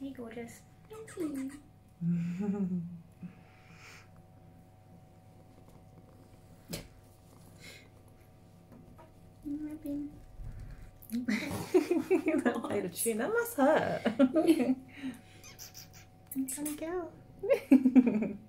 Hey, gorgeous. Ribbon. that played a tune. That must hurt. I'm trying to go.